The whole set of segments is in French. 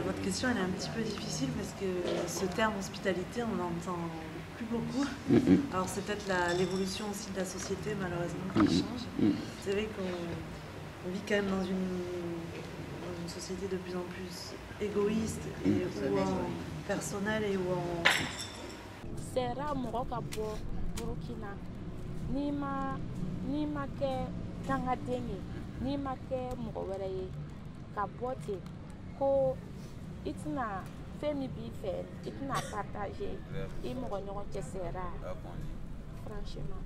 votre question elle est un petit peu difficile parce que ce terme hospitalité, on l'entend plus beaucoup. Alors c'est peut-être l'évolution aussi de la société malheureusement qui change. C'est vrai qu'on on vit quand même dans une, dans une société de plus en plus égoïste et Mhm. ou en personnel et où en sera mɔgɔ ka bɔ burukina n'i ma n'i ma kɛ dangaden ye n'i ma kɛ mɔgɔ wɛrɛ ye ka bɔ ten ko i tɛna fɛn min b'i fɛ i tɛna partage i mɔgɔ ɲɔgɔn cɛ sera franchement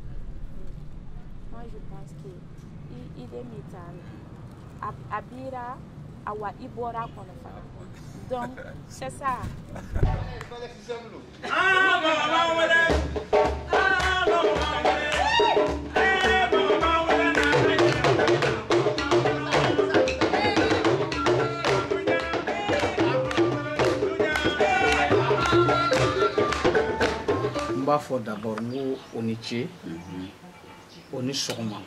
moi je pense que i i de min t'a la a bira awa i bɔra kɔnɔ fana donc c'est ça. N b'a fɔ d'abord n ko o ni ce o ni sɔgɔma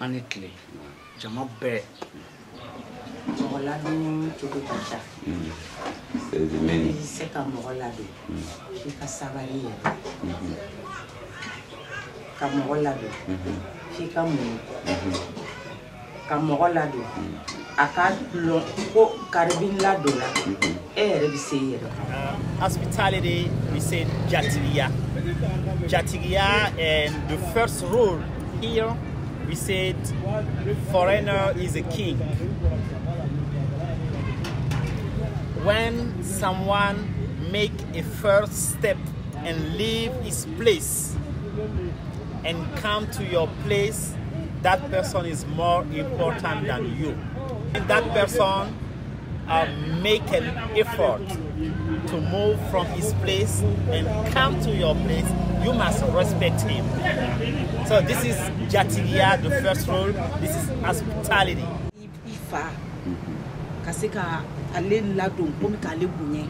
an ni tile. Jama bɛɛ. Mɔgɔ ladon cogo ka ca. I se ka mɔgɔ ladon. F'i ka sabali yɛrɛ. Ka mɔgɔ ladon. F'i ka muɲu ka mɔgɔ ladon. A ka lɔn ko kari bi ladon la e yɛrɛ bi se i yɛrɛ kɔrɔ. hospitality, we say Jatigia. Jatigia, and the first rule here, we said foreigner is a king. When someone make a first step and leave his place and come to your place, that person is more important than you. And that person uh, make an effort to move from his place and come to your place, you must respect him. So this is Jatigia, the first rule. This is hospitality. i i fa ka ka ale ladon komi k'ale bonya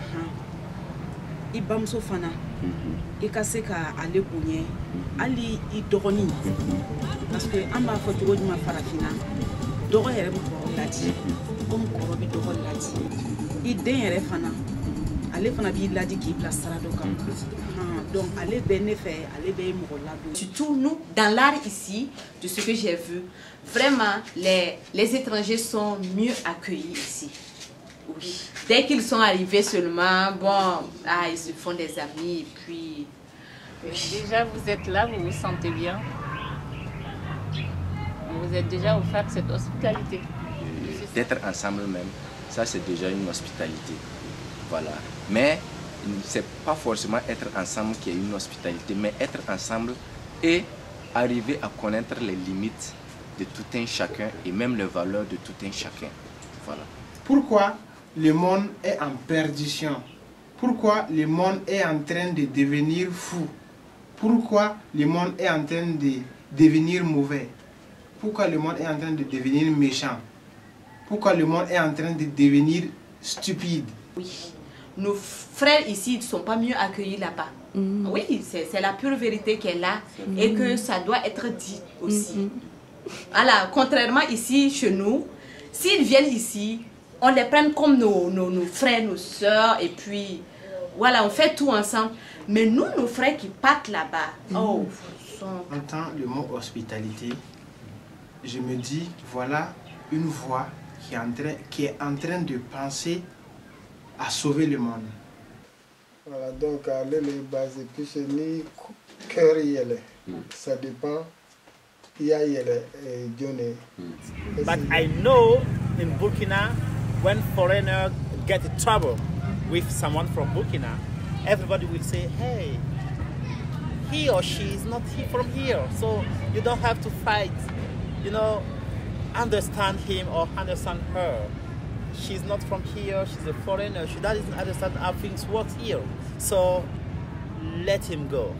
Ahan. i bamuso fana i ka se ka ale bonya hali i dɔgɔnin parce que an b'a fɔ cogo jumɛn farafinna dɔgɔ yɛrɛ bɛ kɔrɔ ladi komi kɔrɔ bɛ dɔgɔ ladi i den yɛrɛ fana ale fana b'i ladi k'i bila sira dɔ kan Ahan. donc ale bɛ ne fɛ ale bɛ mɔgɔ ladon Surtout nous, dans l'art ici, de ce que j'ai vu, vraiment, les, les étrangers sont mieux accueillis ici. Oui. Dès qu'ils sont arrivés seulement, bon, ah, ils se font des amis et puis... Déjà, vous êtes là, vous vous sentez bien. Vous êtes déjà offert cette hospitalité. d'être ensemble même, ça c'est déjà une hospitalité. Voilà. Mais c'est pas forcément être ensemble qui est une hospitalité, mais être ensemble et arriver à connaître les limites de tout un chacun et même les valeurs de tout un chacun. Voilà. Pourquoi le monde est en perdition? Pourquoi le monde est en train de devenir fou? Pourquoi le monde est en train de devenir mauvais? Pourquoi le monde est en train de devenir méchant? Pourquoi le monde est en train de devenir stupide? Oui. Nos frères ici ne sont pas mieux accueillis là-bas. Oui, c'est la pure vérité qui est là et que ça doit être dit aussi. Voilà, contrairement ici, chez nous, s'ils viennent ici, on les prend comme nos, nos, nos frères, nos soeurs, et puis voilà, on fait tout ensemble. Mais nous, nos frères qui partent là-bas, oh, sont... Entends le mot hospitalité, je me dis, voilà une voix qui est en train, qui est en train de penser à sauver le monde. Voilà, donc ale le base puisque ni cœur yɛlɛ hmm. ça dépend i y'a yɛlɛ jɔnni But I know in Burkina, when foreigner get in trouble with someone from Burkina, everybody will say, hey, he or she is not he from here, so you don't have to fight. You know, understand him or understand her she's not from here, she's a foreigner, she doesn't understand how things work here. So let him go.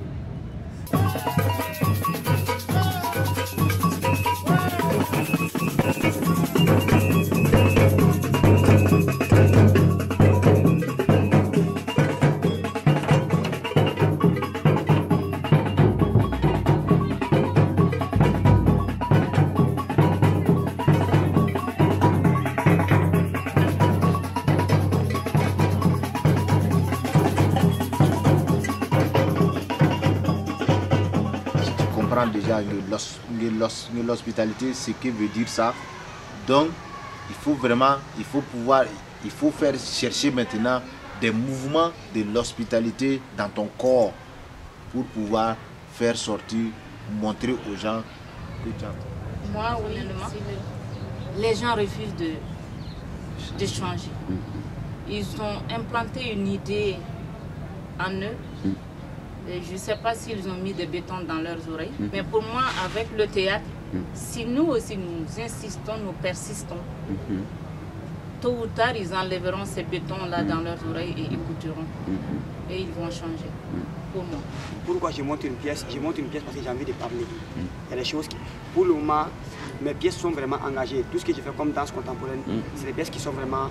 Comprendre déjà l'hospitalité, ce que veut dire ça. Donc, il faut vraiment, il faut pouvoir, il faut faire chercher maintenant des mouvements de l'hospitalité dans ton corps pour pouvoir faire sortir, montrer aux gens que tu as. Moi, honnêtement, les gens refusent de, de changer. Ils ont implanté une idée en eux. Et je ne sais pas s'ils ont mis des bétons dans leurs oreilles. Mais pour moi, avec le théâtre, si nous aussi nous insistons, nous persistons, tôt ou tard, ils enlèveront ces bétons-là dans leurs oreilles et écouteront. Et ils vont changer. Pour moi. Pourquoi je monte une pièce? Je monte une pièce parce que j'ai envie de parler. Il y a des choses qui, pour le moment, mes pièces sont vraiment engagées. Tout ce que je fais comme danse contemporaine, c'est des pièces qui sont vraiment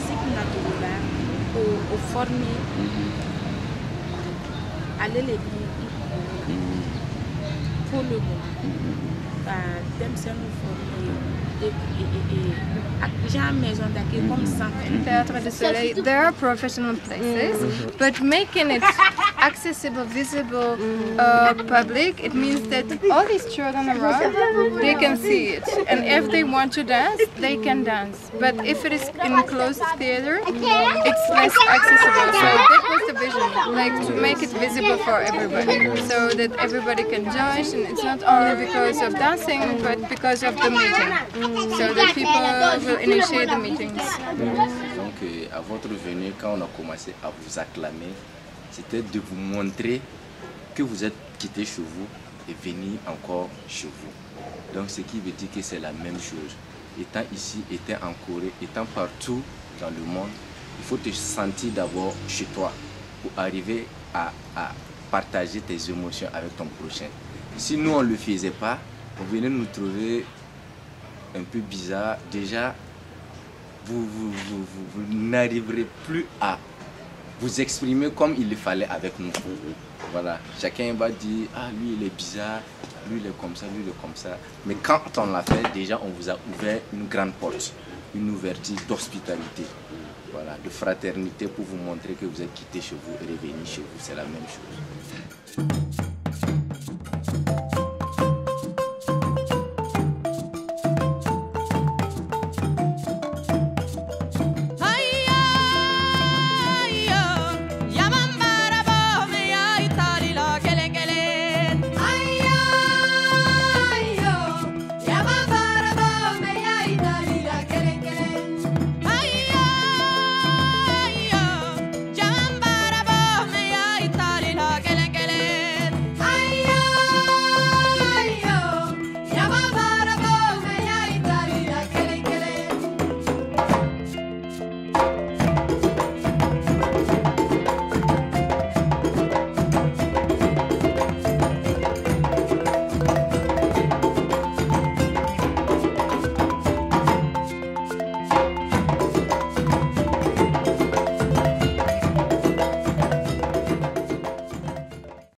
o forme ale le bi i kolo don ka denmisɛnninw Mm-hmm. Soleil, there are professional places, but making it accessible, visible, uh, public, it means that all these children around, they can see it. And if they want to dance, they can dance. But if it is in closed theater, it's less accessible. So that was the vision, like to make it visible for everybody, so that everybody can join. And it's not only because of dancing, but because of the meeting, meetings. Donc, euh, à votre venue, quand on a commencé à vous acclamer, c'était de vous montrer que vous êtes quitté chez vous et venu encore chez vous. Donc, ce qui veut dire que c'est la même chose. Étant ici, étant en Corée, étant partout dans le monde, il faut te sentir d'abord chez toi pour arriver à, à partager tes émotions avec ton prochain. Si nous, on ne le faisait pas, vous venez nous trouver un peu bizarre. Déjà, vous, vous, n'arriverez plus à vous exprimer comme il le fallait avec nous. Voilà, chacun va dire, ah lui il est bizarre, lui il est comme ça, lui il est comme ça. Mais quand on l'a fait, déjà on vous a ouvert une grande porte, une ouverture d'hospitalité, voilà, de fraternité pour vous montrer que vous êtes quitté chez vous et revenu chez vous, c'est la même chose.